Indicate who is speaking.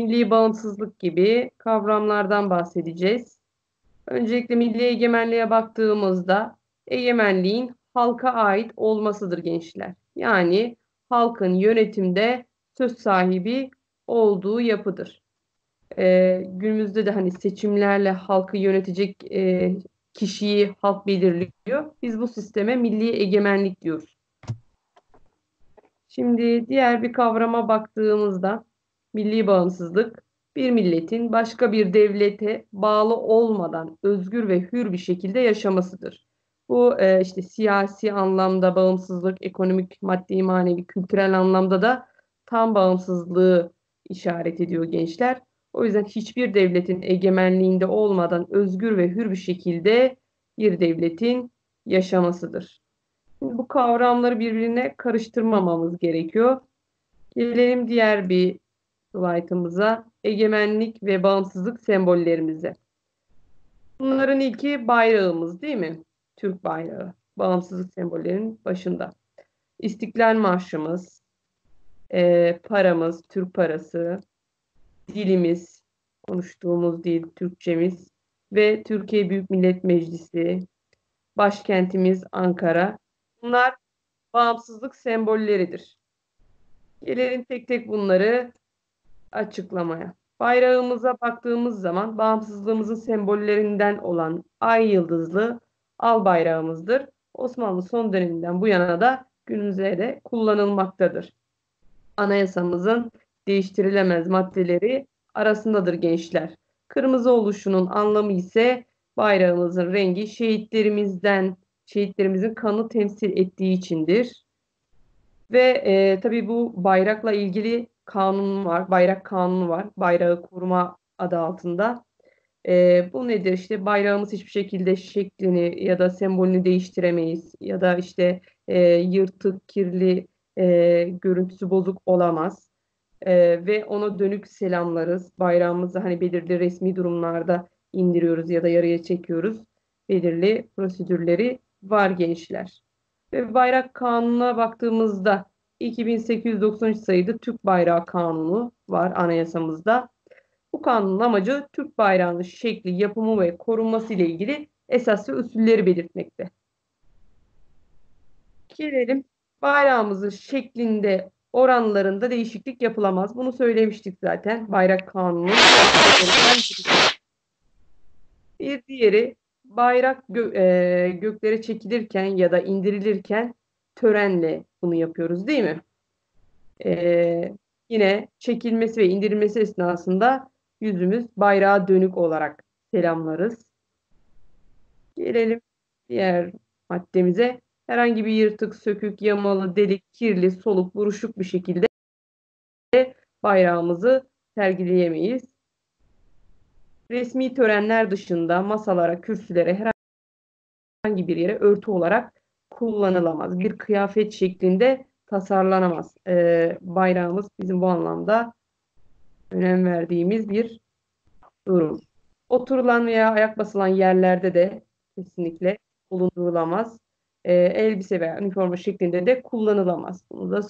Speaker 1: milli bağımsızlık gibi kavramlardan bahsedeceğiz. Öncelikle milli egemenliğe baktığımızda egemenliğin halka ait olmasıdır gençler. Yani halkın yönetimde söz sahibi olduğu yapıdır. Ee, günümüzde de hani seçimlerle halkı yönetecek e, kişiyi halk belirliyor. Biz bu sisteme milli egemenlik diyoruz. Şimdi diğer bir kavrama baktığımızda milli bağımsızlık bir milletin başka bir devlete bağlı olmadan özgür ve hür bir şekilde yaşamasıdır. Bu e, işte siyasi anlamda bağımsızlık, ekonomik, maddi, manevi, kültürel anlamda da tam bağımsızlığı işaret ediyor gençler. O yüzden hiçbir devletin egemenliğinde olmadan özgür ve hür bir şekilde bir devletin yaşamasıdır. Şimdi bu kavramları birbirine karıştırmamamız gerekiyor. Gelelim diğer bir slaytımıza. Egemenlik ve bağımsızlık sembollerimize. Bunların ilki bayrağımız değil mi? Türk bayrağı. Bağımsızlık sembollerinin başında. İstiklal Marşımız, e, paramız, Türk parası, dilimiz, konuştuğumuz dil, Türkçemiz ve Türkiye Büyük Millet Meclisi, başkentimiz Ankara. Bunlar bağımsızlık sembolleridir. Gelelim tek tek bunları açıklamaya. Bayrağımıza baktığımız zaman bağımsızlığımızın sembollerinden olan ay yıldızlı al bayrağımızdır. Osmanlı son döneminden bu yana da günümüzde de kullanılmaktadır. Anayasamızın değiştirilemez maddeleri arasındadır gençler. Kırmızı oluşunun anlamı ise bayrağımızın rengi şehitlerimizden, şehitlerimizin kanı temsil ettiği içindir. Ve e, tabii bu bayrakla ilgili kanun var, bayrak kanunu var. Bayrağı koruma adı altında. E, bu nedir? İşte bayrağımız hiçbir şekilde şeklini ya da sembolünü değiştiremeyiz. Ya da işte e, yırtık, kirli, e, görüntüsü bozuk olamaz. E, ve ona dönük selamlarız. Bayrağımızı hani belirli resmi durumlarda indiriyoruz ya da yarıya çekiyoruz. Belirli prosedürleri var gençler. Ve bayrak kanununa baktığımızda 2893 sayıda Türk Bayrağı Kanunu var anayasamızda. Bu kanunun amacı Türk bayrağının şekli, yapımı ve korunması ile ilgili esas ve usulleri belirtmekte. Gelelim bayrağımızın şeklinde oranlarında değişiklik yapılamaz. Bunu söylemiştik zaten bayrak kanunu. Bir diğeri bayrak gö e, göklere çekilirken ya da indirilirken törenle bunu yapıyoruz değil mi? E, yine çekilmesi ve indirilmesi esnasında yüzümüz bayrağa dönük olarak selamlarız. Gelelim diğer maddemize. Herhangi bir yırtık, sökük, yamalı, delik, kirli, soluk, buruşuk bir şekilde bayrağımızı sergileyemeyiz. Resmi törenler dışında masalara, kürsülere, herhangi bir yere örtü olarak kullanılamaz. Bir kıyafet şeklinde tasarlanamaz. Ee, bayrağımız bizim bu anlamda önem verdiğimiz bir durum. Oturulan veya ayak basılan yerlerde de kesinlikle bulundurulamaz. Ee, elbise veya üniforma şeklinde de kullanılamaz. Bunu da